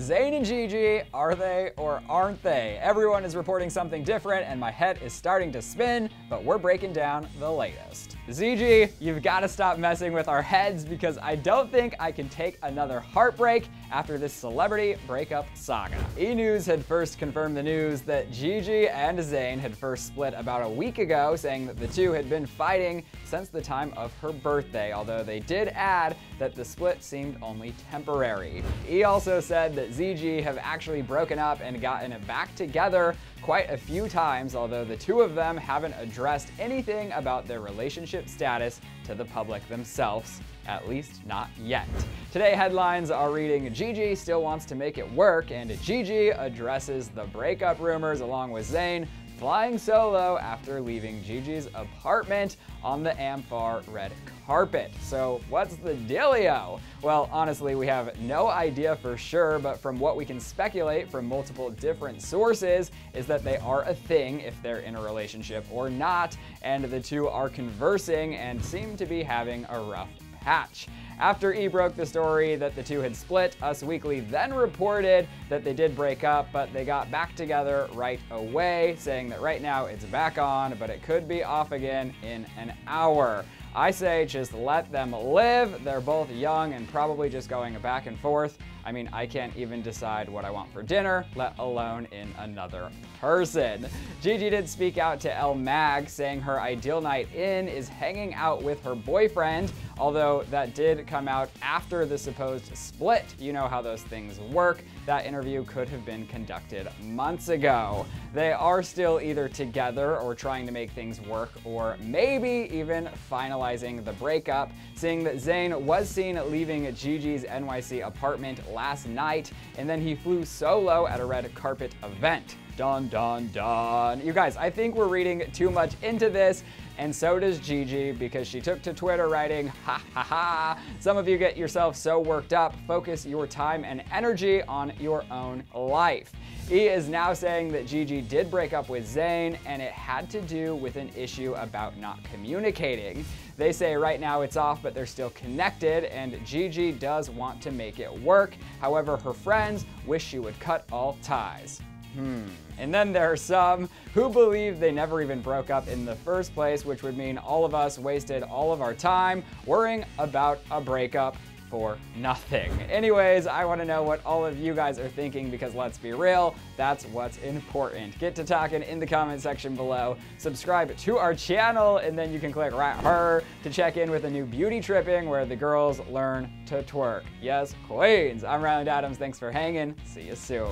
Zayn and Gigi, are they or aren't they? Everyone is reporting something different and my head is starting to spin, but we're breaking down the latest. Zigi, you've got to stop messing with our heads because I don't think I can take another heartbreak after this celebrity breakup saga. E! News had first confirmed the news that Gigi and Zayn had first split about a week ago, saying that the two had been fighting since the time of her birthday, although they did add that the split seemed only temporary. E! also said that Zigi have actually broken up and gotten it back together quite a few times, although the two of them haven't addressed anything about their relationship status to the public themselves, at least not yet. Today headlines are reading Gigi still wants to make it work and Gigi addresses the breakup rumors along with Zayn flying solo after leaving Gigi's apartment on the amfAR red carpet. So what's the dealio? Well, honestly, we have no idea for sure, but from what we can speculate from multiple different sources is that they are a thing if they're in a relationship or not, and the two are conversing and seem to be having a rough patch. After E broke the story that the two had split, Us Weekly then reported that they did break up, but they got back together right away, saying that right now it's back on, but it could be off again in an hour. I say just let them live. They're both young and probably just going back and forth. I mean, I can't even decide what I want for dinner, let alone in another person. Gigi did speak out to Elle Mag, saying her ideal night in is hanging out with her boyfriend, although that did come out after the supposed split. You know how those things work. That interview could have been conducted months ago. They are still either together or trying to make things work, or maybe even finalizing the breakup, seeing that Zayn was seen leaving Gigi's NYC apartment last night, and then he flew solo at a red carpet event. Dun dun dun. You guys, I think we're reading too much into this, and so does Gigi because she took to Twitter writing, ha ha ha. Some of you get yourself so worked up, focus your time and energy on your own life. E is now saying that Gigi did break up with Zayn and it had to do with an issue about not communicating. They say right now it's off, but they're still connected, and Gigi does want to make it work. However, her friends wish she would cut all ties. Hmm. And then there are some who believe they never even broke up in the first place, which would mean all of us wasted all of our time worrying about a breakup for nothing. Anyways, I want to know what all of you guys are thinking because let's be real, that's what's important. Get to talking in the comment section below. Subscribe to our channel and then you can click right here to check in with a new beauty tripping where the girls learn to twerk. Yes, queens. I'm Ryland Adams. Thanks for hanging. See you soon.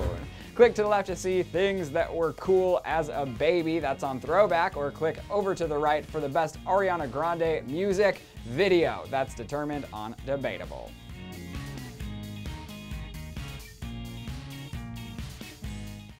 Click to the left to see things that were cool as a baby. That's on throwback or click over to the right for the best Ariana Grande music video. That's determined on debatable.